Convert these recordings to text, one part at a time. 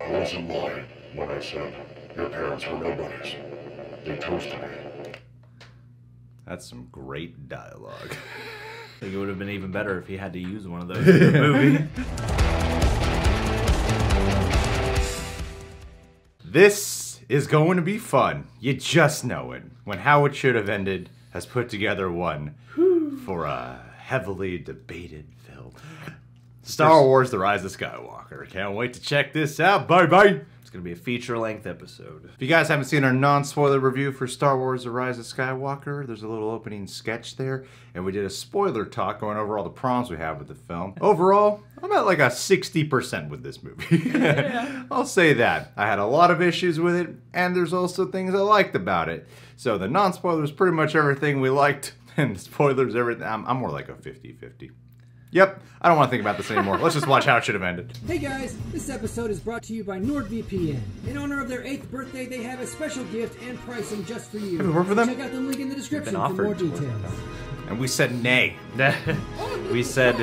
I wasn't lying when I said your parents were nobodies. They toasted me. That's some great dialogue. I think it would have been even better if he had to use one of those in the movie. This is going to be fun. You just know it. When How It Should Have Ended has put together one for a heavily debated film. Star Wars The Rise of Skywalker. Can't wait to check this out. Bye bye. It's going to be a feature length episode. If you guys haven't seen our non spoiler review for Star Wars The Rise of Skywalker, there's a little opening sketch there, and we did a spoiler talk going over all the problems we have with the film. Overall, I'm at like a 60% with this movie. I'll say that. I had a lot of issues with it, and there's also things I liked about it. So the non spoilers, pretty much everything we liked, and the spoilers, everything. I'm, I'm more like a 50 50. Yep, I don't want to think about this anymore. Let's just watch how it should have ended. Hey guys, this episode is brought to you by NordVPN. In honor of their 8th birthday, they have a special gift and pricing just for you. Have we worked for them? Check out the link in the description for more offered to work details. And we said nay. we said,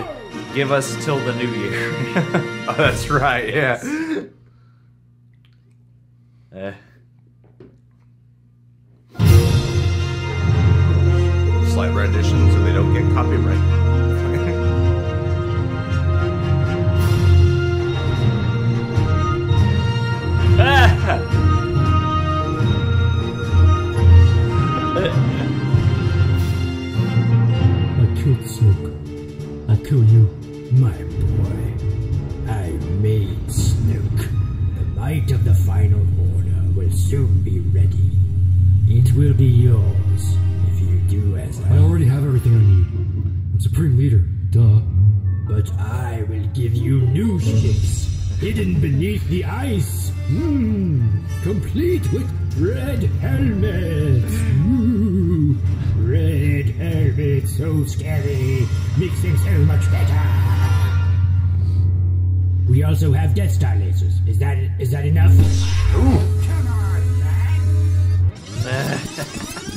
give us till the new year. Oh, that's right, yeah. Eh. Slight rendition so they don't get copyright. I killed Snoke. I kill you, my boy. I made Snoke. The might of the final order will soon be ready. It will be yours if you do as I already have everything I need. I'm Supreme Leader, duh. But I will give you new ships, hidden beneath the ice. Hmm, complete with red helmets. Ooh, red helmets, so scary, makes them so much better. We also have Death Star lasers. Is that is that enough? Come on, man.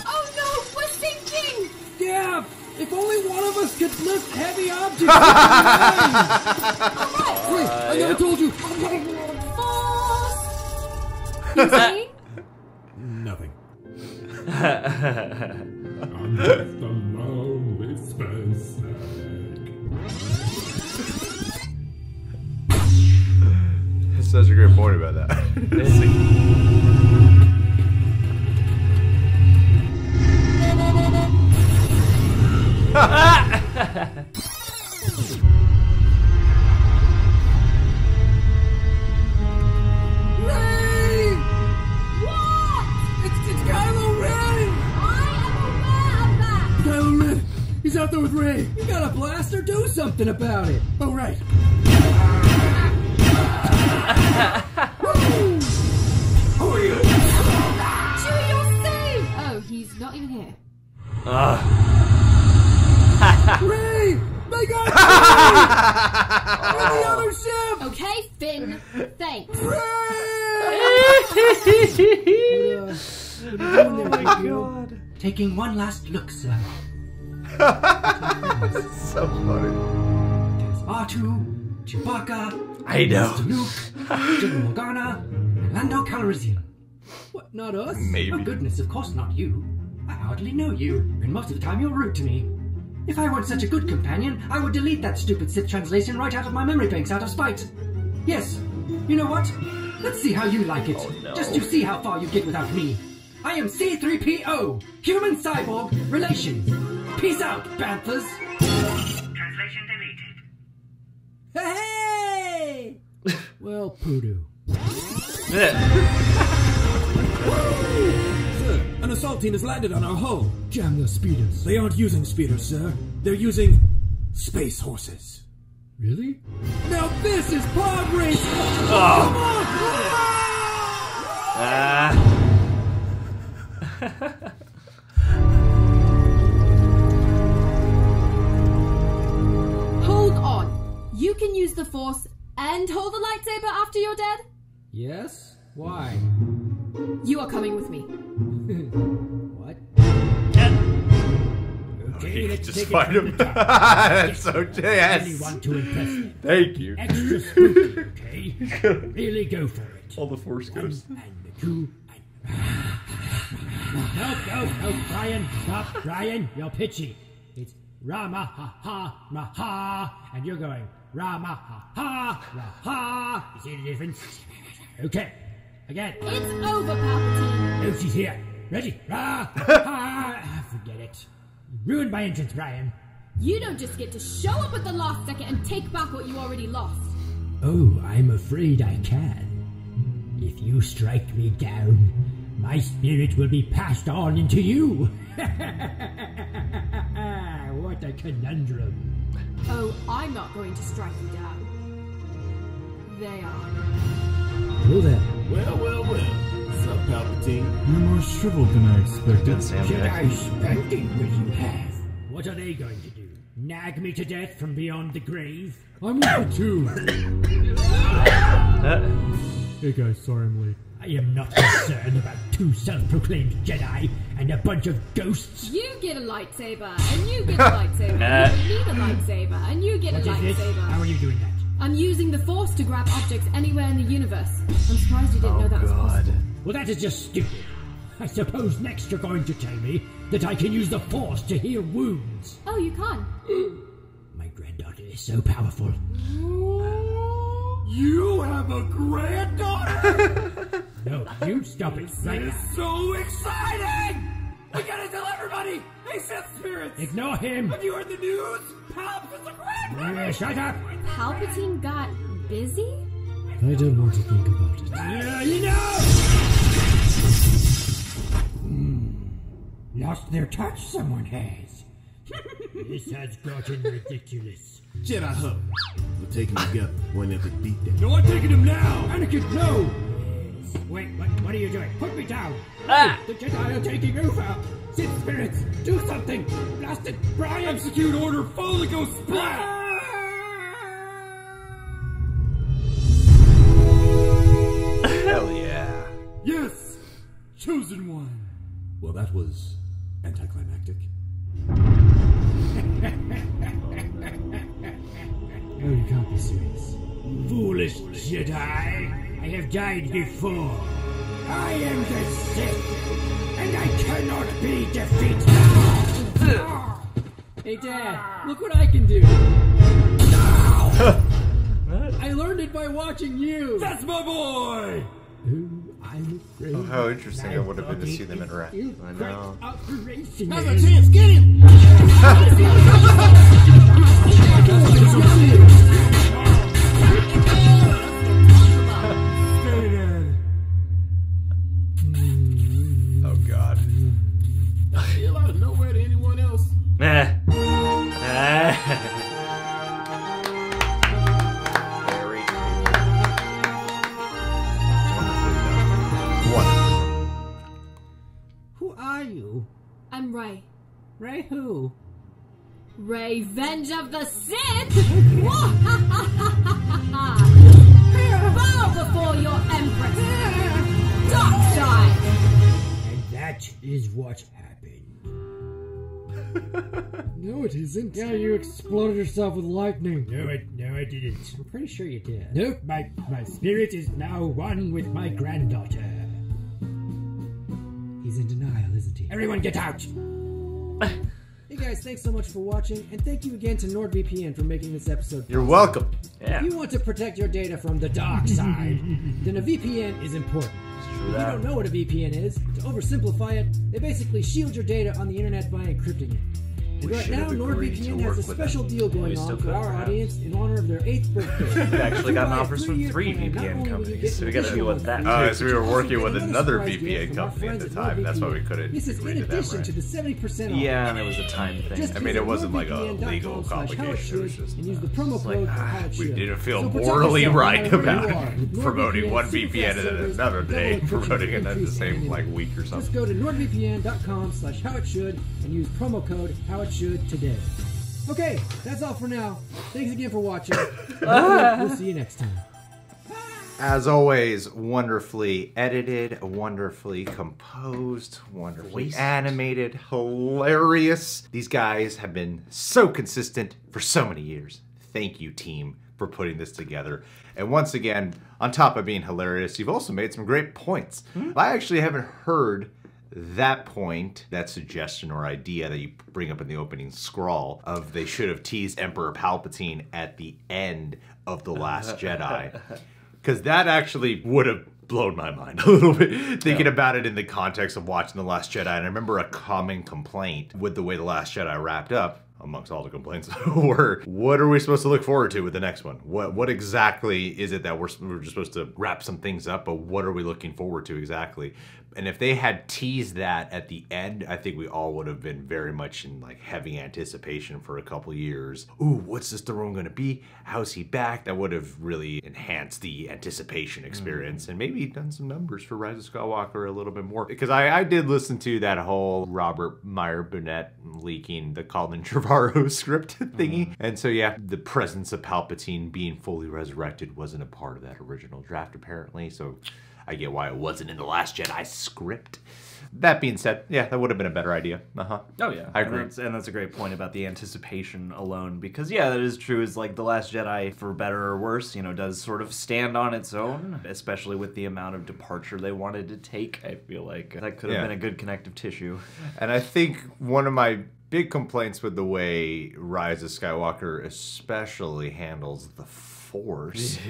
Oh no, we're sinking! Yeah, if only one of us could lift heavy objects. Wait, I never told you. Force! You saying? Nothing. That's such a great point about that. Rey! something about it! Oh, right. Chewie, you're safe! Oh, he's not even here. Ah. Rey! They got Rey! The other ship! Okay, Finn. Thanks. oh my god. Taking one last look, sir. so funny. There's R2, Chewbacca, I know. Mr. Luke, General Organa, and Lando Calrissian. What, not us? Maybe. Oh goodness, of course not you. I hardly know you, and most of the time you're rude to me. If I weren't such a good companion, I would delete that stupid Sith translation right out of my memory banks out of spite. Yes, you know what? Let's see how you like it. Oh, no. Just to see how far you get without me. I am C3PO, human cyborg relations. Peace out, Panthers. Hey! well, poodoo. Sir, an assault team has landed on our hull. Jam the speeders. They aren't using speeders, sir. They're using space horses. Really? Now this is pod! Come on! Ah. You can use the Force and hold the lightsaber after you're dead? Yes? Why? You are coming with me. What? Okay, You let's just take find him. That's so Really yes. want to impress them. Thank you. Extra spooky, okay? really go for it. All the force goes. And the coup. No, no, no, Brian, stop, Brian, you're pitchy. It's Rama ha ha ma ha, and you're going Rama ha ha ma ha. You see the difference? Okay, again. It's over, Palpatine. No, she's here. Ready? Ra ha. Forget it. Ruined my entrance, Brian. You don't just get to show up at the last second and take back what you already lost. Oh, I'm afraid I can. If you strike me down, my spirit will be passed on into you. what a conundrum. Oh, I'm not going to strike you down. They are. Hello there. Well, well, well. What's up, Palpatine? You're more shriveled than I expected. Sam Jedi spanking will you have? What are they going to do? Nag me to death from beyond the grave? I'm with you too. hey guys, sorry I'm late. I am not concerned about two self-proclaimed Jedi and a bunch of ghosts. You get a lightsaber, and you get a lightsaber. and you need a lightsaber, and you get a lightsaber. this? How are you doing that? I'm using the Force to grab objects anywhere in the universe. I'm surprised you didn't oh, know that was possible. Well, that is just stupid. I suppose next you're going to tell me that I can use the Force to heal wounds. Oh, you can. My granddaughter is so powerful. You have a granddaughter? No, you stop it right now. so exciting! We gotta tell everybody! Hey, Sith spirits! Ignore him. Have you heard the news? Palp is a grandpa! Shut up. Palpatine got busy? I don't want to think about it. Uh, you know. Hmm. Lost their touch, someone has. this has gotten ridiculous. Jedi Hub. We're taking them together. Going after beat down. No, I'm taking him now! Anakin, no! Wait, what, what are you doing? Put me down! Ah! The Jedi are taking over! Sith spirits, do something! Blast it, Brian! Execute order Holy Ghost splat! Hell yeah. Yes! Chosen one! Well, that was anticlimactic. Oh, you can't be serious. Foolish Jedi! I have died before. I am the Sith, and I cannot be defeated. Hey, Dad, look what I can do. I learned it by watching you. That's my boy! I'm. Oh, how interesting it would have been to see them interact. I know. Operation. Now's our chance! Get him! of the Sith! Bow before your Empress! Dark side! And that is what happened. No, it isn't. Yeah, you exploded yourself with lightning. No, I, no, I didn't. I'm pretty sure you did. Nope, my, my spirit is now one with my granddaughter. He's in denial, isn't he? Everyone get out! Hey guys, thanks so much for watching, and thank you again to NordVPN for making this episode. You're welcome. Yeah. If you want to protect your data from the dark side, then a VPN is important. If you don't know what a VPN is, to oversimplify it, they basically shield your data on the internet by encrypting it. And We right now, have agreed to NordVPN has a special them. deal going still on for our perhaps. audience in honor of their eighth birthday. We've actually gotten Buy a offers from three-year three plan, not VPN only will you companies, so we gotta additional deal with that. Uh, so we were working with another get a surprise VPN gift from our company at the at time. That's why we couldn't This is agree in to them, addition right? to the 70% off. Yeah, and it was a time thing. I mean, it wasn't like a legal complication, it was just, and use the promo like, code ah, how it we didn't feel morally right about you are. With promoting one VPN and then another day promoting it at the same like week or something. Just go to nordvpn.com slash how it should and use promo code how it should uh, today. Okay, that's all for now. Thanks again for watching. We'll see you next time. As always, wonderfully edited, wonderfully composed, wonderfully Voiced. animated, hilarious. These guys have been so consistent for so many years. Thank you, team, for putting this together. And once again, on top of being hilarious, you've also made some great points. Hmm? I actually haven't heard that point, that suggestion or idea that you bring up in the opening scrawl of they should have teased Emperor Palpatine at the end of The Last Jedi. Because that actually would have blown my mind a little bit thinking about it in the context of watching The Last Jedi. And I remember a common complaint with the way The Last Jedi wrapped up. Amongst all the complaints, were what are we supposed to look forward to with the next one? What what exactly is it that we're, we're just supposed to wrap some things up, but what are we looking forward to exactly? And if they had teased that at the end, I think we all would have been very much in like heavy anticipation for a couple years. Ooh, what's this throne gonna be? How's he back? That would have really enhanced the anticipation experience mm. and maybe done some numbers for Rise of Skywalker a little bit more. Because I, I did listen to that whole Robert Meyer Burnett leaking the Colin Trevorrow script thingy. Mm-hmm. And so yeah, the presence of Palpatine being fully resurrected wasn't a part of that original draft apparently. So I get why it wasn't in the Last Jedi script. That being said, yeah, that would have been a better idea. Uh huh. Oh yeah, I And agree. that's, and that's a great point about the anticipation alone, because yeah, that is true. Is like the Last Jedi, for better or worse, you know, does sort of stand on its own, especially with the amount of departure they wanted to take. I feel like that could have Yeah. been a good connective tissue. And I think one of my big complaints with the way Rise of Skywalker especially handles the Force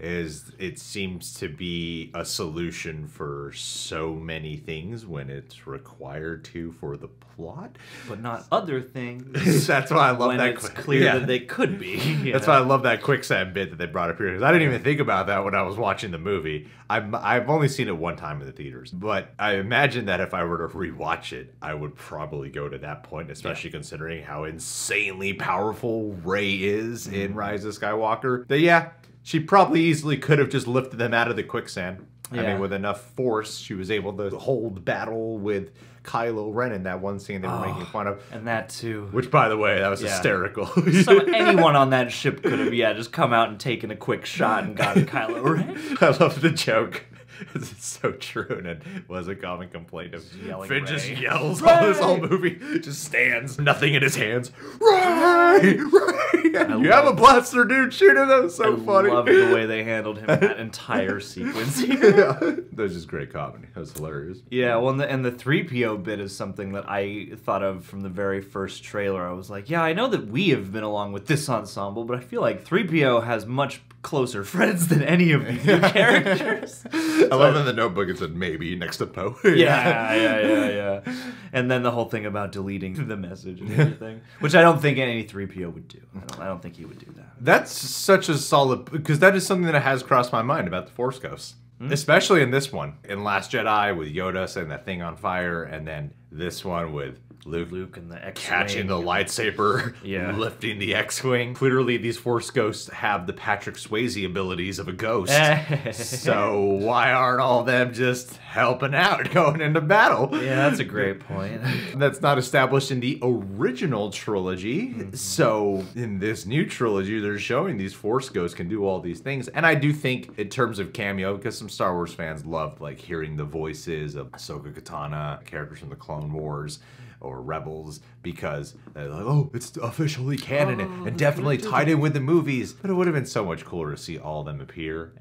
is it seems to be a solution for so many things when it's required to for the plot. But not other things. That's why I love when that. it's quick- clear yeah. that they could be. That's know? why I love that quicksand bit that they brought up here because I didn't even think about that when I was watching the movie. I've I've only seen it one time in the theaters, but I imagine that if I were to rewatch it, I would probably go to that point, especially considering how insanely powerful Rey is Mm-hmm. in Rise of Skywalker. That yeah, she probably easily could have just lifted them out of the quicksand. I mean, with enough force, she was able to hold battle with Kylo Ren in that one scene they were making oh, fun of. and that too. Which, by the way, that was Yeah. hysterical. So anyone on that ship could have, yeah, just come out and taken a quick shot and got Kylo Ren. I love the joke. It's so true, and it was a common complaint of yelling Finn just Rey. yells all this whole movie, just stands, nothing in his hands. Rey, Rey, you have a blaster, dude. Shoot him. That was so I funny. love the way they handled him in that entire sequence. yeah, that was just great comedy. That was hilarious. Yeah, well, and the, and the 3PO bit is something that I thought of from the very first trailer. I was like, yeah, I know that we have been along with this ensemble, but I feel like 3PO has much closer friends than any of these characters. I love in the notebook it said maybe next to Poe. yeah, yeah, yeah, yeah. And then the whole thing about deleting the message and everything, which I don't think any 3PO would do. I don't, I don't think he would do that. That's such a solid because that is something that has crossed my mind about the Force Ghosts, hmm? especially in this one. In Last Jedi with Yoda setting that thing on fire, and then this one with Luke, Luke and the X catching the lightsaber, Yeah. lifting the X-wing. Clearly, these Force Ghosts have the Patrick Swayze abilities of a ghost. so why aren't all them just helping out, going into battle? Yeah, that's a great point. That's not established in the original trilogy. Mm-hmm. So in this new trilogy, they're showing these Force Ghosts can do all these things. And I do think in terms of cameo, because some Star Wars fans loved like hearing the voices of Ahsoka Tano, characters from the Clone Wars or Rebels, because they're like, oh, it's officially canon and- and definitely tied in with the movies. But it would have been so much cooler to see all of them appear.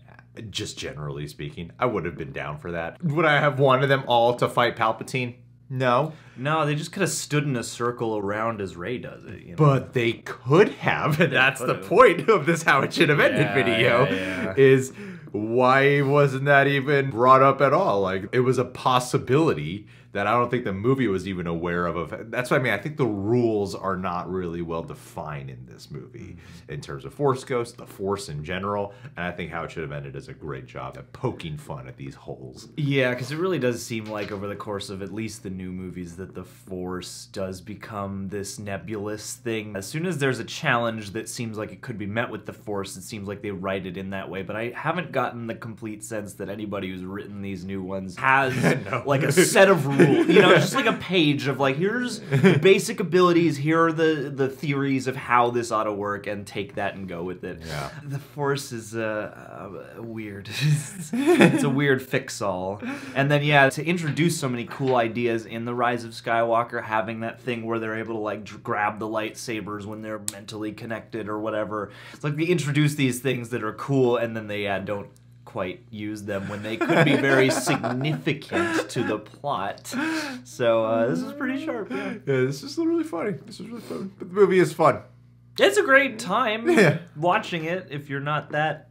Just generally speaking, I would have been down for that. Would I have wanted them all to fight Palpatine? No. No, they just could have stood in a circle around as Rey does it. You know? But they could have, and that's the could've. point of this how it should have ended Yeah, video yeah, yeah. is why wasn't that even brought up at all? Like it was a possibility that I don't think the movie was even aware of. of that's what I mean. I think the rules are not really well defined in this movie mm-hmm. in terms of Force Ghost, the Force in general, and I think how it should have ended is a great job at poking fun at these holes. Yeah, because it really does seem like over the course of at least the new movies that the Force does become this nebulous thing. As soon as there's a challenge that seems like it could be met with the Force, it seems like they write it in that way. But I haven't gotten the complete sense that anybody who's written these new ones has like a set of rule. You know, just like a page of like here's the basic abilities. Here are the the theories of how this ought to work, and take that and go with it. Yeah. The Force is uh, uh, weird. it's a weird fix all. And then yeah, to introduce so many cool ideas in the Rise of Skywalker, having that thing where they're able to like grab the lightsabers when they're mentally connected or whatever. It's like they introduce these things that are cool, and then they don't quite use them when they could be very significant to the plot. So uh, this is pretty sharp. Yeah. Yeah, this is really funny. This is really fun. But the movie is fun. It's a great time Yeah. watching it if you're not that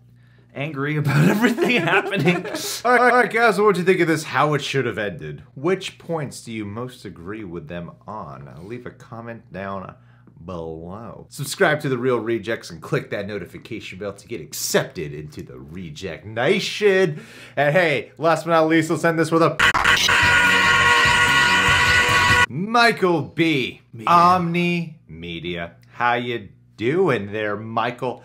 angry about everything happening. All right, all right, guys, what do you think of this? How it should have ended? Which points do you most agree with them on? Leave a comment down below. Subscribe to the Reel Rejects and click that notification bell to get accepted into the Reject Nation. And hey, last but not least, let's end this with a Michael B. Omni Media. How you doing there, Michael?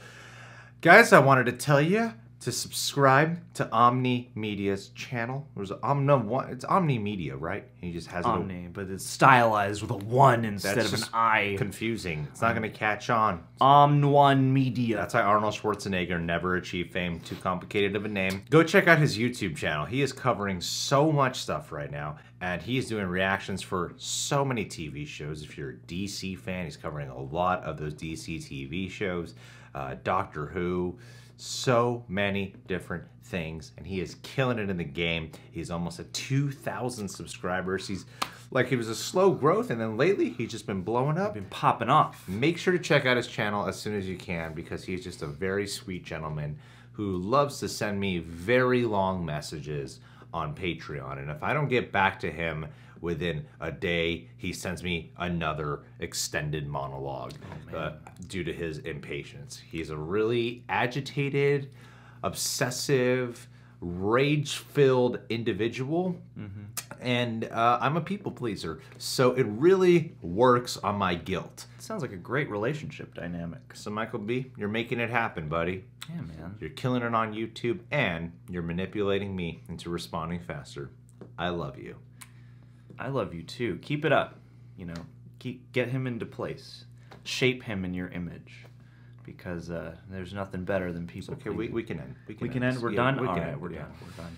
Guys, I wanted to tell you to subscribe to Omni Media's channel. There's Omni one. It's Omni Media, right? He just has it. Omni, but it's stylized with a one instead of an I. confusing. It's not going to catch on. Omnuan Media. That's why Arnold Schwarzenegger never achieved fame. Too complicated of a name. Go check out his YouTube channel. He is covering so much stuff right now, and he is doing reactions for so many TV shows. If you're a DC fan, he's covering a lot of those DC TV shows. Uh, Doctor Who, so many different things, and he is killing it in the game. He's almost at 2,000 subscribers. He's like he was a slow growth, and then lately he's just been blowing up. been popping off. Make sure to check out his channel as soon as you can because he's just a very sweet gentleman who loves to send me very long messages on Patreon. And if I don't get back to him within a day, he sends me another extended monologue uh, due to his impatience. He's a really agitated, obsessive, rage filled individual. And uh, I'm a people pleaser. So it really works on my guilt. Sounds like a great relationship dynamic. So, Michael B., you're making it happen, buddy. Yeah, man. You're killing it on YouTube and you're manipulating me into responding faster. I love you. I love you too. Keep it up. You know, keep get him into place. Shape him in your image. Because uh, there's nothing better than people. Okay, we, we can end. we can end. this. We're Yeah, done. We All can right, end. we're yeah. done. We're done.